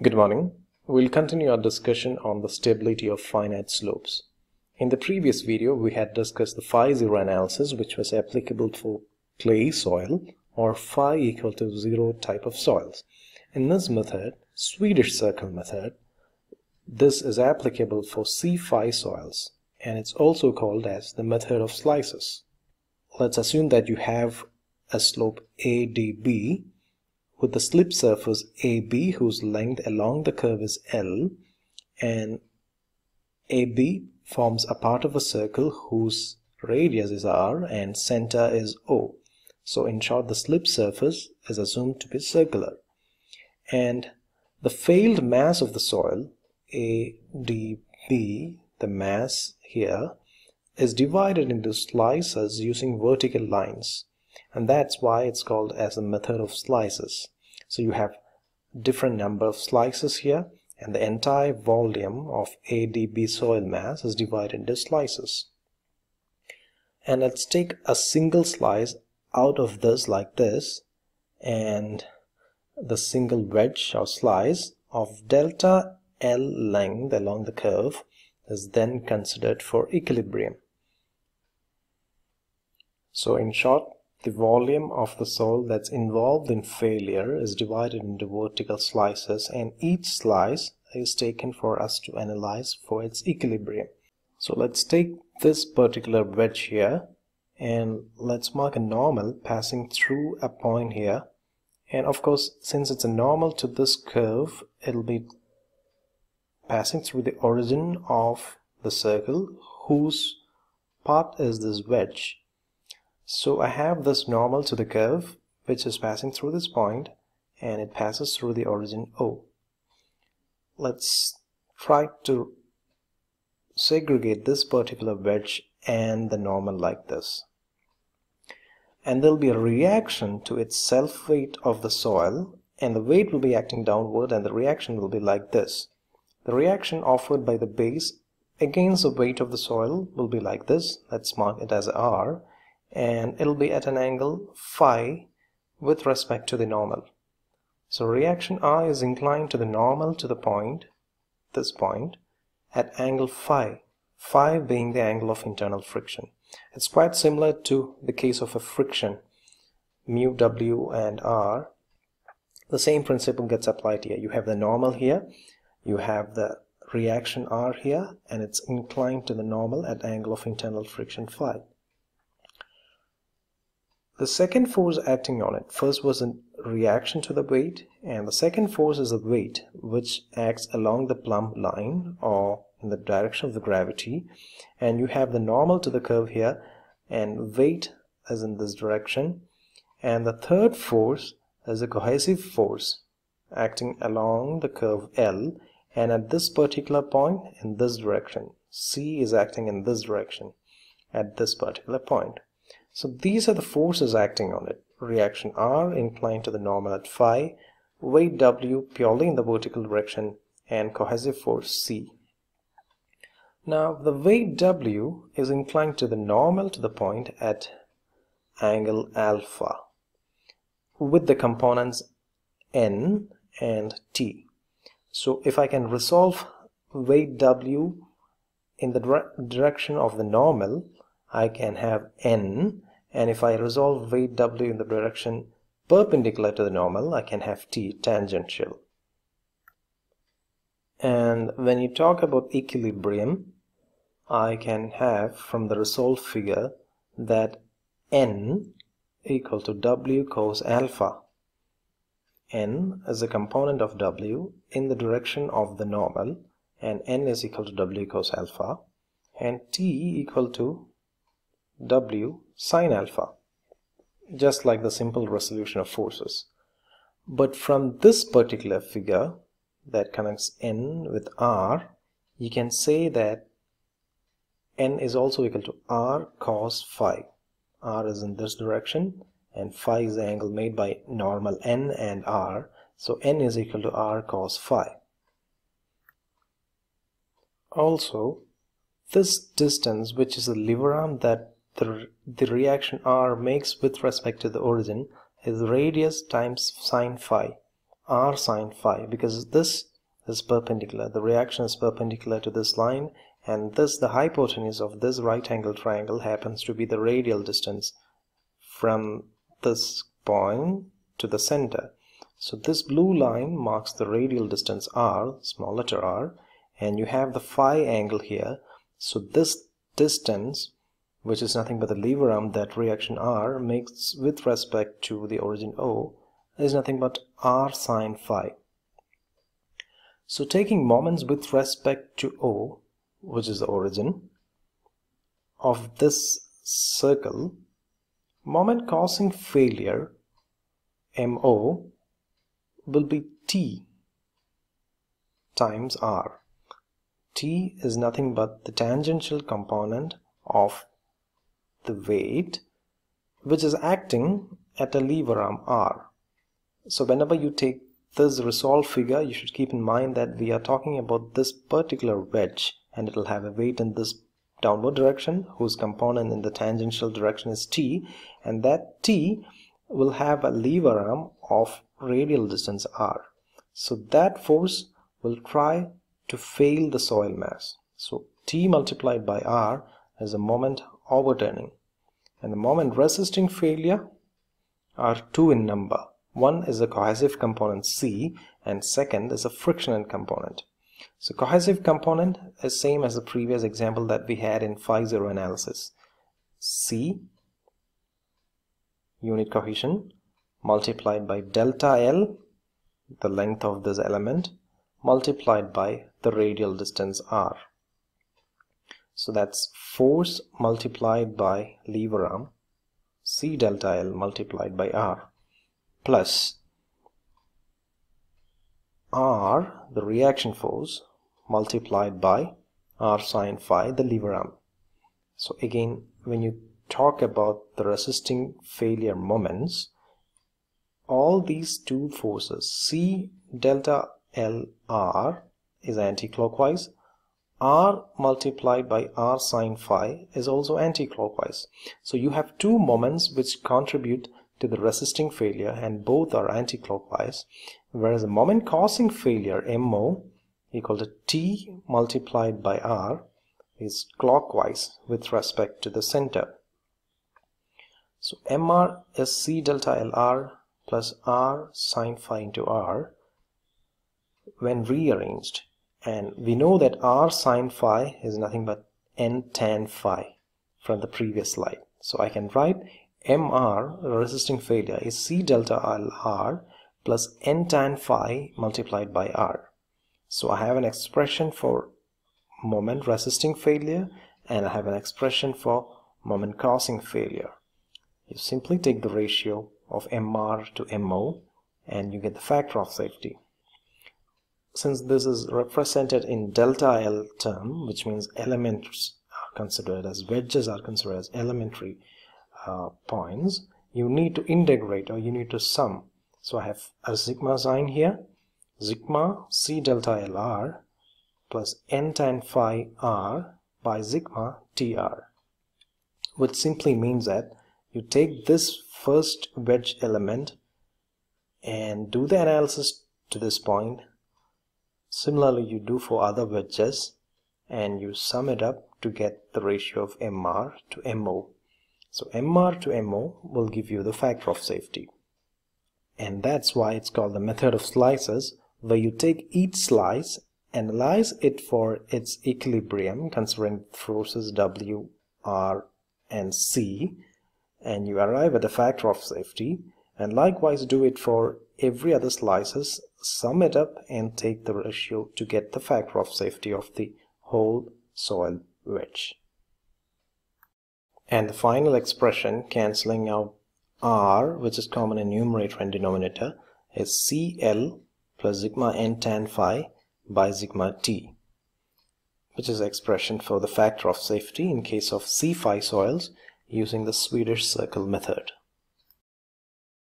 Good morning. We'll continue our discussion on the stability of finite slopes. In the previous video, we had discussed the phi zero analysis, which was applicable for clay soil or phi equal to zero type of soils. In this method, Swedish circle method, this is applicable for C-phi soils and it's also called as the method of slices. Let's assume that you have a slope ADB with the slip surface AB whose length along the curve is L and AB forms a part of a circle whose radius is R and center is O. So in short the slip surface is assumed to be circular and the failed mass of the soil ADB the mass here is divided into slices using vertical lines and that's why it's called as a method of slices so you have different number of slices here and the entire volume of ADB soil mass is divided into slices and let's take a single slice out of this like this and the single wedge or slice of delta L length along the curve is then considered for equilibrium. So in short, the volume of the soil that's involved in failure is divided into vertical slices and each slice is taken for us to analyze for its equilibrium. So let's take this particular wedge here and let's mark a normal passing through a point here and of course since it's a normal to this curve it'll be passing through the origin of the circle whose part is this wedge so I have this normal to the curve which is passing through this point and it passes through the origin O. Let's try to segregate this particular wedge and the normal like this. And there'll be a reaction to its self weight of the soil and the weight will be acting downward and the reaction will be like this. The reaction offered by the base against the weight of the soil will be like this. Let's mark it as R and it'll be at an angle phi with respect to the normal. So reaction R is inclined to the normal to the point, this point, at angle phi, phi being the angle of internal friction. It's quite similar to the case of a friction, mu W and R. The same principle gets applied here. You have the normal here, you have the reaction R here, and it's inclined to the normal at angle of internal friction phi. The second force acting on it first was a reaction to the weight and the second force is the weight which acts along the plumb line or in the direction of the gravity. And you have the normal to the curve here and weight is in this direction. And the third force is a cohesive force acting along the curve L. And at this particular point in this direction C is acting in this direction at this particular point so these are the forces acting on it. Reaction R inclined to the normal at phi, weight W purely in the vertical direction, and cohesive force C. Now the weight W is inclined to the normal to the point at angle alpha with the components N and T. So if I can resolve weight W in the dire direction of the normal, I can have N and if I resolve weight W in the direction perpendicular to the normal I can have T tangential. And when you talk about equilibrium I can have from the resolved figure that N equal to W cos alpha. N is a component of W in the direction of the normal and N is equal to W cos alpha and T equal to W sine alpha just like the simple resolution of forces. But from this particular figure that connects n with r you can say that n is also equal to r cos phi. R is in this direction and phi is the angle made by normal n and r. So n is equal to r cos phi. Also this distance which is a lever arm that the, the reaction R makes with respect to the origin is radius times sine phi. r sine phi because this is perpendicular the reaction is perpendicular to this line and this the hypotenuse of this right angle triangle happens to be the radial distance from this point to the center so this blue line marks the radial distance r small letter r and you have the phi angle here so this distance which is nothing but the lever arm that reaction r makes with respect to the origin o is nothing but r sine phi so taking moments with respect to o which is the origin of this circle moment causing failure MO will be T times R. T is nothing but the tangential component of the weight which is acting at a lever arm R. So whenever you take this resolved figure you should keep in mind that we are talking about this particular wedge and it will have a weight in this downward direction whose component in the tangential direction is t and that t will have a lever arm of radial distance r. So that force will try to fail the soil mass. So t multiplied by r is a moment overturning and the moment resisting failure are two in number one is a cohesive component c and second is a frictional component so cohesive component is same as the previous example that we had in phi zero analysis. C unit cohesion multiplied by delta L the length of this element multiplied by the radial distance R. So that's force multiplied by lever arm C delta L multiplied by R plus R, the reaction force, multiplied by R sine phi, the lever arm. So again, when you talk about the resisting failure moments, all these two forces, C delta L R is anti-clockwise, R multiplied by R sine phi is also anti-clockwise. So you have two moments which contribute to the resisting failure and both are anti-clockwise whereas the moment causing failure MO equal to T multiplied by R is clockwise with respect to the center. So MR is C delta LR plus R sine phi into R when rearranged and we know that R sine phi is nothing but N tan phi from the previous slide. So I can write MR resisting failure is C delta LR plus n tan phi multiplied by r. So I have an expression for moment resisting failure and I have an expression for moment causing failure. You simply take the ratio of MR to MO and you get the factor of safety. Since this is represented in delta L term, which means elements are considered as wedges are considered as elementary uh, points, you need to integrate or you need to sum so I have a sigma sign here. Sigma C delta LR plus n tan phi R by sigma TR. Which simply means that you take this first wedge element and do the analysis to this point. Similarly, you do for other wedges and you sum it up to get the ratio of MR to MO. So MR to MO will give you the factor of safety and that's why it's called the method of slices where you take each slice analyze it for its equilibrium considering forces W, R and C and you arrive at the factor of safety and likewise do it for every other slices sum it up and take the ratio to get the factor of safety of the whole soil wedge and the final expression cancelling out r which is common in numerator and denominator is cl plus sigma n tan phi by sigma t which is expression for the factor of safety in case of C phi soils using the Swedish circle method.